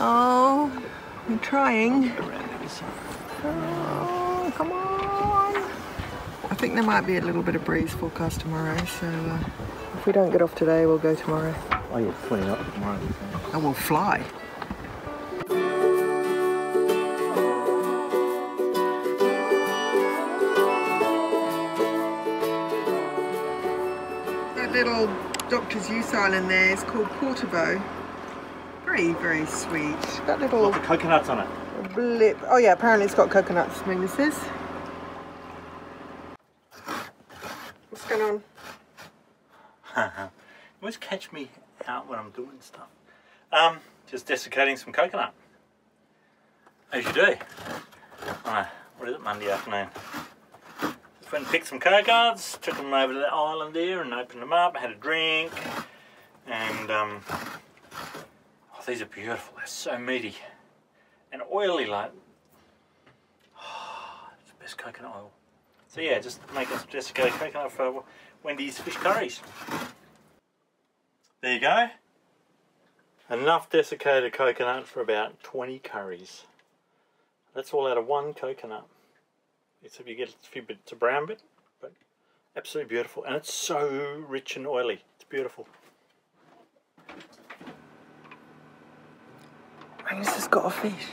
Oh, I'm trying. Around ever so. Oh, come on. I think there might be a little bit of breeze forecast tomorrow, so uh, if we don't get off today, we'll go tomorrow. Oh yeah, 20 up tomorrow. And we'll fly. That little Doctor's Use Island there is called Portobello. Very, very sweet. That little Lots of coconuts on it. blip. Oh yeah, apparently it's got coconuts, I mean, this is. What's going on? You always catch me out when I'm doing stuff. Um, just desiccating some coconut. As you do. On a, what is it, Monday afternoon. Just went and picked some coconuts, took them over to the island there and opened them up, had a drink. And, um, oh, these are beautiful. They're so meaty and oily like. it's the best coconut oil. So yeah, just making some desiccated coconut for Wendy's fish curries. There you go. Enough desiccated coconut for about 20 curries. That's all out of one coconut. Except you get a few bits of brown bit, but absolutely beautiful. And it's so rich and oily. It's beautiful. Magnus has got a fish.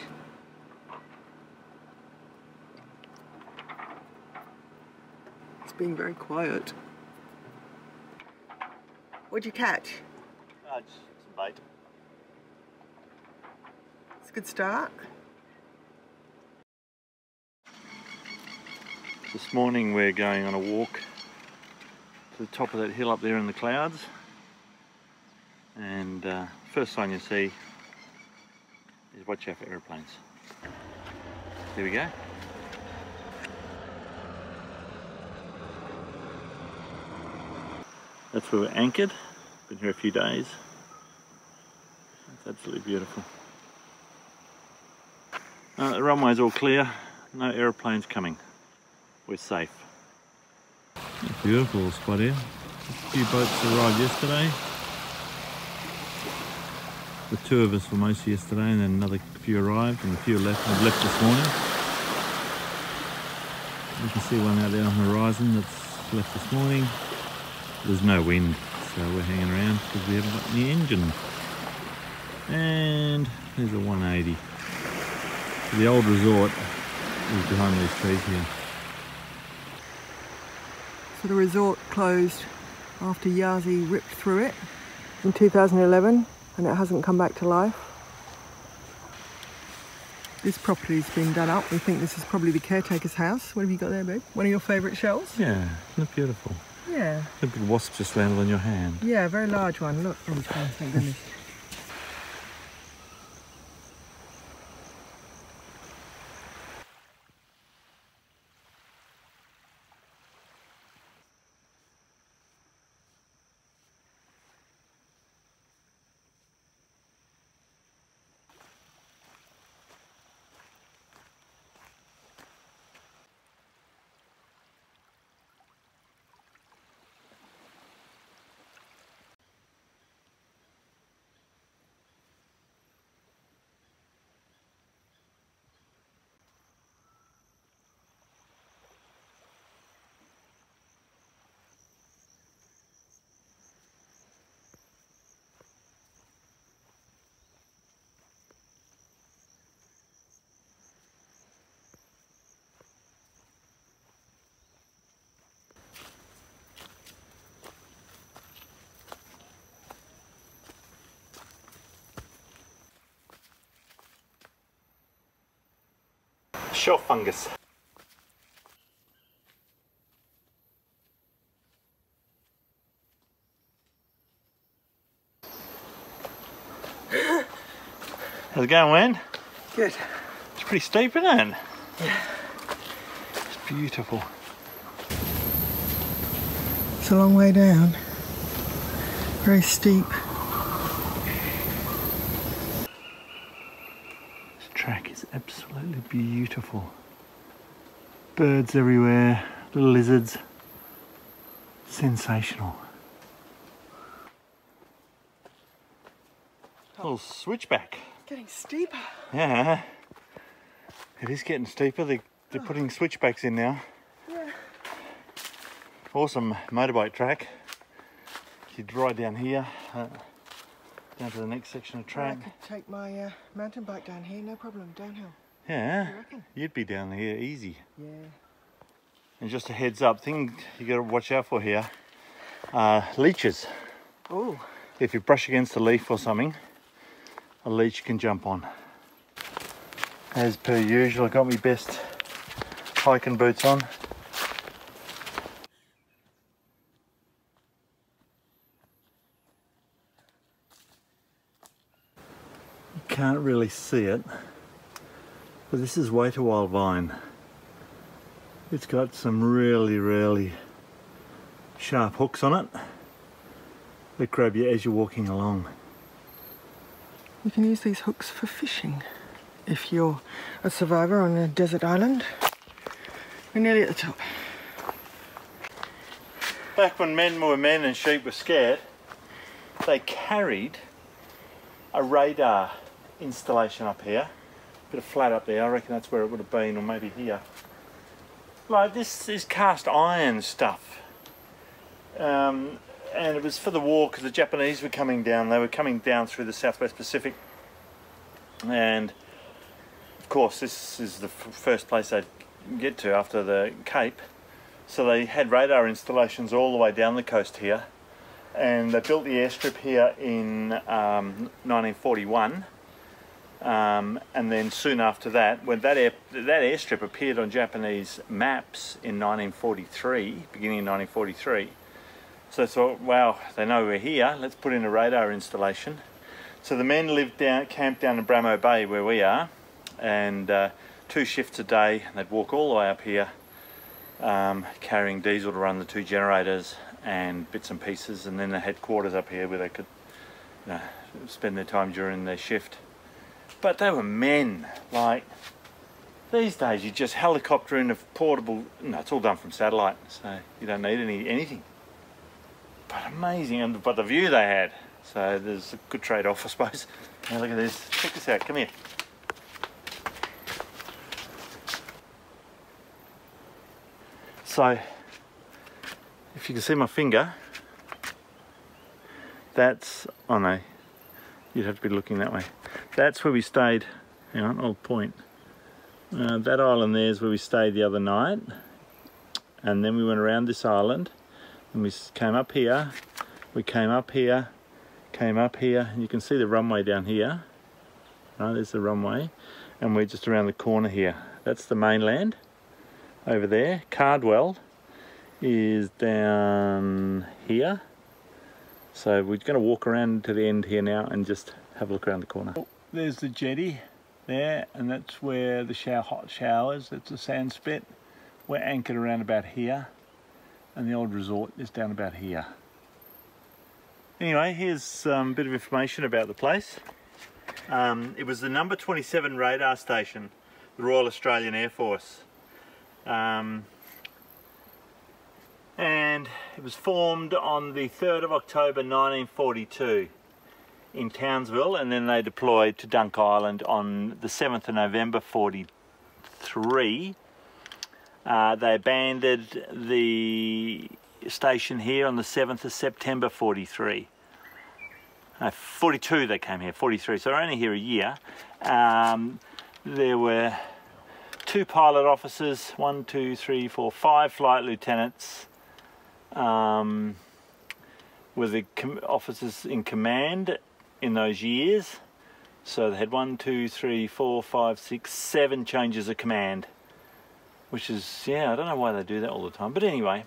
It's being very quiet. What'd you catch? Ah, just some bait. It's a good start. This morning we're going on a walk to the top of that hill up there in the clouds. And uh, first sign you see is watch out for aeroplanes. There we go. That's where we're anchored. Been here a few days. It's absolutely beautiful. Uh, the runway's all clear. No aeroplanes coming we're safe. Beautiful spot here. A few boats arrived yesterday. The two of us were most yesterday and then another few arrived and a few left have left this morning. You can see one out there on the horizon that's left this morning. There's no wind, so we're hanging around because we haven't got any engine. And there's a 180. The old resort is behind these trees here. So the resort closed after Yasi ripped through it in 2011 and it hasn't come back to life. This property's been done up. We think this is probably the caretaker's house. What have you got there, babe? One of your favourite shells? Yeah, isn't it beautiful? Yeah. A big wasp just landed on your hand. Yeah, a very large one. Look. Oh, thank goodness. Shelf fungus. How's it going, Wen? Good. It's pretty steep, isn't it? Yeah. It's beautiful. It's a long way down. Very steep. This track is absolutely beautiful. Birds everywhere, little lizards. Sensational. A Little switchback. getting steeper. Yeah. It is getting steeper. They, they're putting switchbacks in now. Yeah. Awesome motorbike track. You'd ride down here, uh, down to the next section of track. I could take my uh, mountain bike down here, no problem, downhill. Yeah, you'd be down here easy. Yeah. And just a heads up thing you got to watch out for here are leeches. Oh, If you brush against a leaf or something, a leech can jump on. As per usual, I got my best hiking boots on. You can't really see it, but this is Wait-a-while Vine. It's got some really, really sharp hooks on it that grab you as you're walking along. you can use these hooks for fishing. If you're a survivor on a desert island, we're nearly at the top. Back when men were men and sheep were scared, they carried a radar installation up here. Bit of flat up there, I reckon that's where it would have been, or maybe here. Like this is cast iron stuff. Um, and it was for the war because the Japanese were coming down. They were coming down through the Southwest Pacific. And of course, this is the first place they'd get to after the Cape. So they had radar installations all the way down the coast here, and they built the airstrip here in um, 1941. Um, and then soon after that, when that air, that airstrip appeared on Japanese maps in 1943, beginning in 1943, so they thought, wow, they know we're here. Let's put in a radar installation. So the men lived down, camped down in Brammo Bay where we are, and uh, two shifts a day. They'd walk all the way up here um, carrying diesel to run the two generators and bits and pieces, and then the headquarters up here where they could you know, spend their time during their shift. But they were men, like these days you just helicopter in a portable. No, it's all done from satellite, so you don't need any anything. But amazing, and but the view they had. So there's a good trade-off, I suppose. Now look at this. Check this out. Come here. So, if you can see my finger, that's, oh no, you'd have to be looking that way. That's where we stayed, hang on, I'll point. Uh, that island there is where we stayed the other night. And then we went around this island and we came up here. We came up here, came up here, and you can see the runway down here. Right, there's the runway. And we're just around the corner here. That's the mainland over there. Cardwell is down here. So we're going to walk around to the end here now and just have a look around the corner. There's the jetty there, and that's where the shower, hot showers. That's a sand spit. We're anchored around about here, and the old resort is down about here. Anyway, here's a bit of information about the place. Um, it was the number 27 radar station, the Royal Australian Air Force. Um, and it was formed on the 3rd of October 1942 in Townsville and then they deployed to Dunk Island on the 7th of November 43. Uh, they abandoned the station here on the 7th of September 43. Uh, 42 they came here, 43, so they're only here a year. Um, there were two pilot officers, one, two, three, four, five flight lieutenants, um, were the officers in command in those years. So they had one, two, three, four, five, six, seven changes of command, which is, yeah, I don't know why they do that all the time. But anyway,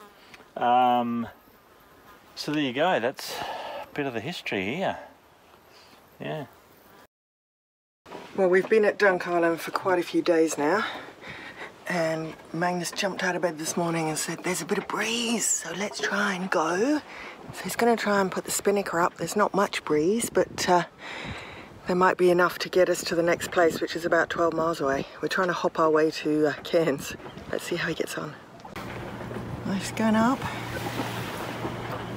um, so there you go. That's a bit of the history here. Yeah. Well, we've been at Dunk Island for quite a few days now. And Magnus jumped out of bed this morning and said, There's a bit of breeze, so let's try and go. So he's going to try and put the spinnaker up. There's not much breeze, but uh, there might be enough to get us to the next place, which is about 12 miles away. We're trying to hop our way to uh, Cairns. Let's see how he gets on. Nice going up.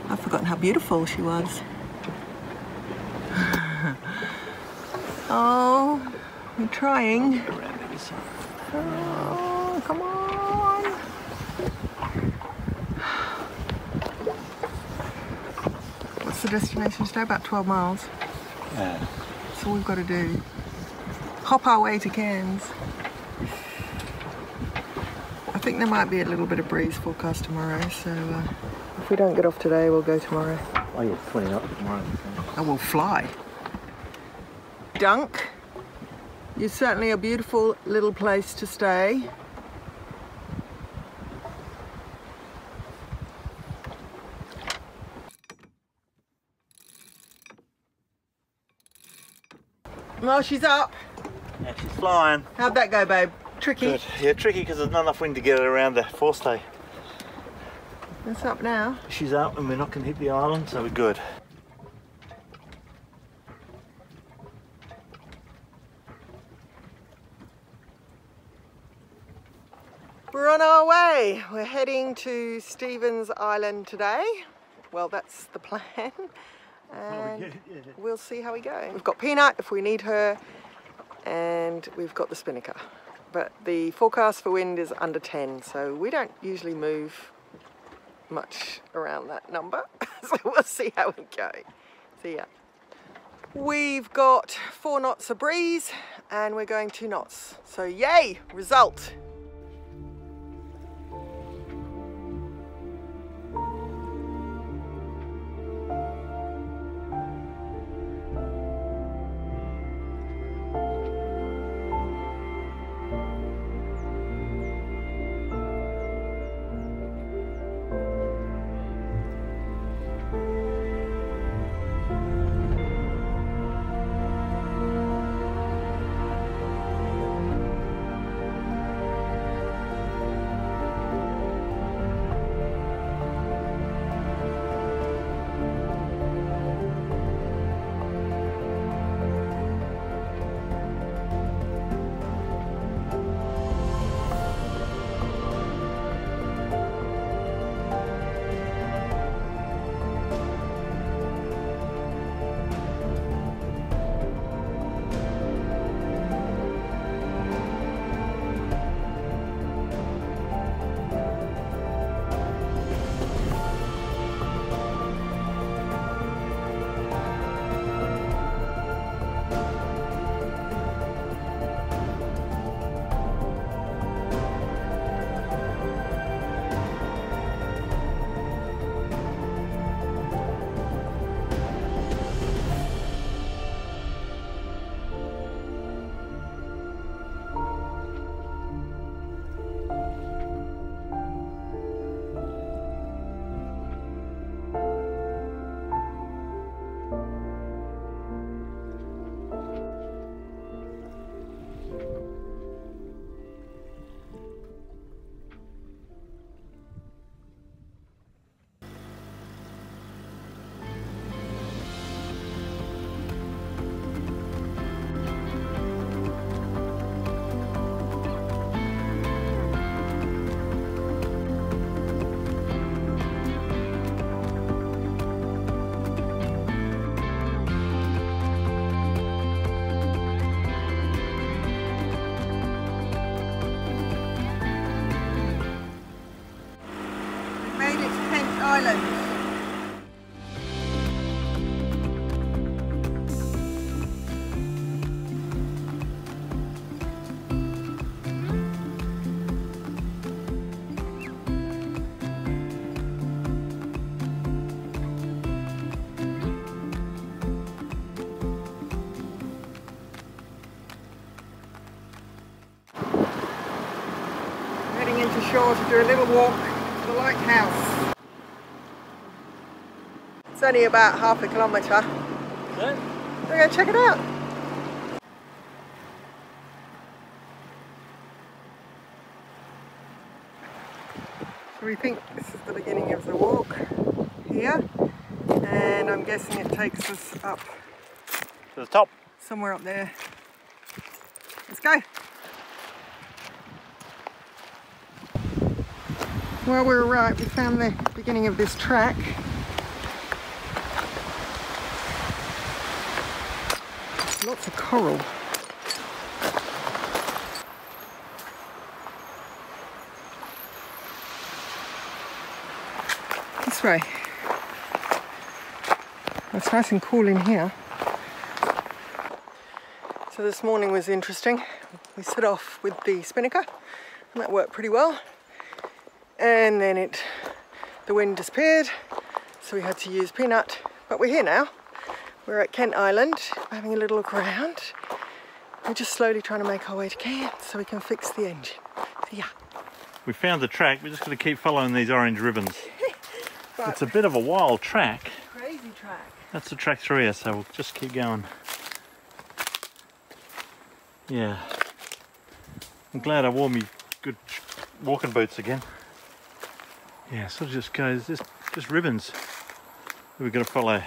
I've forgotten how beautiful she was. Oh, I'm trying. Around maybe some. Oh, come on. What's the destination today? About 12 miles. Yeah. That's all we've got to do. Hop our way to Cairns. I think there might be a little bit of breeze forecast tomorrow, so uh, if we don't get off today, we'll go tomorrow. Oh yeah, 20 knots tomorrow. I will fly. Dunk, you're certainly a beautiful little place to stay. Well, she's up. Yeah, she's flying. How'd that go, babe? Tricky. Good. Yeah, tricky because there's not enough wind to get her around the forestay. It's up now. She's up and we're not going to hit the island, so we're good. We're on our way. We're heading to Stevens Island today. Well, that's the plan. And we'll see how we go. We've got Peanut if we need her, and we've got the Spinnaker. But the forecast for wind is under 10, so we don't usually move much around that number. so we'll see how we go. See ya. We've got four knots of breeze, and we're going two knots. So yay, result. Shore to do a little walk to the lighthouse. It's only about half a kilometre. Good. We're going to check it out. So we think this is the beginning of the walk here. And I'm guessing it takes us up To the top. somewhere up there. Let's go. Well, we're right. We found the beginning of this track. Lots of coral. This way. It's nice and cool in here. So this morning was interesting. We set off with the spinnaker and that worked pretty well. And then it, the wind disappeared, so we had to use Peanut. But we're here now. We're at Kent Island, having a little look around. We're just slowly trying to make our way to Kent so we can fix the engine. So yeah. We found the track, we're just going to keep following these orange ribbons. It's a bit of a wild track. crazy track. That's the track through here, so we'll just keep going. Yeah. I'm glad I wore me good walking boots again. Yeah, so it just goes, just, just ribbons that we've got to follow.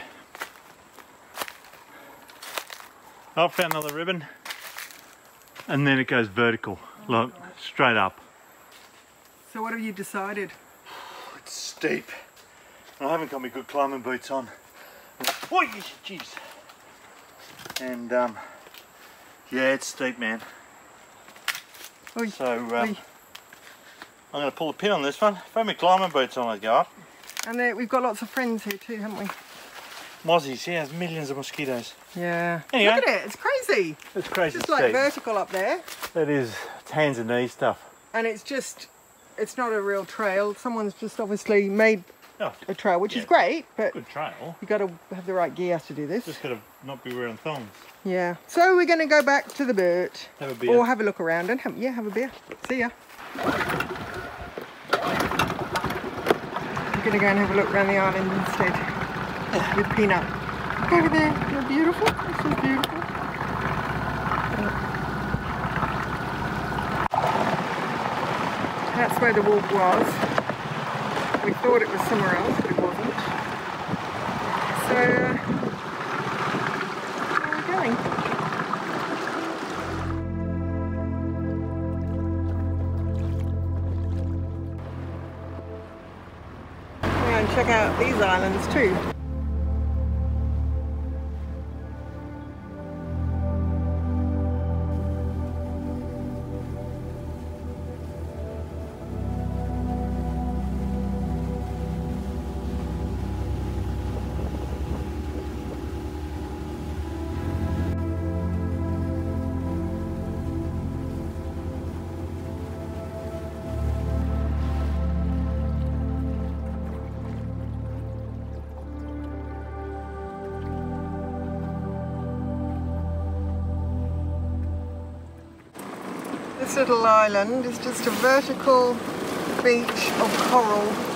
Oh, I found another ribbon. And then it goes vertical, look, straight up. So what have you decided? It's steep. I haven't got my good climbing boots on. Oi, jeez. And um, yeah, it's steep, man. Oi, So um. I'm going to pull the pin on this one. If my climbing boots on, I'd go up. And there, we've got lots of friends here too, haven't we? Mozzies, yeah, there's millions of mosquitoes. Yeah. Anyway. Look at it, it's crazy. It's crazy It's like steep. vertical up there. It is it's hands and knees stuff. And it's just, it's not a real trail. Someone's just obviously made Oh, a trail, which is great, but good trail. you got to have the right gear to do this. Just got to not be wearing thongs. Yeah. So we're going to go back to the boat. Have a beer. Or have a look around and have, yeah, have a beer. See ya. To go and have a look around the island instead with Peanut. Look over there. They're beautiful. This is beautiful. That's where the wolf was. We thought it was somewhere else, but it wasn't. So, uh, check out these islands too. Little island is just a vertical beach of coral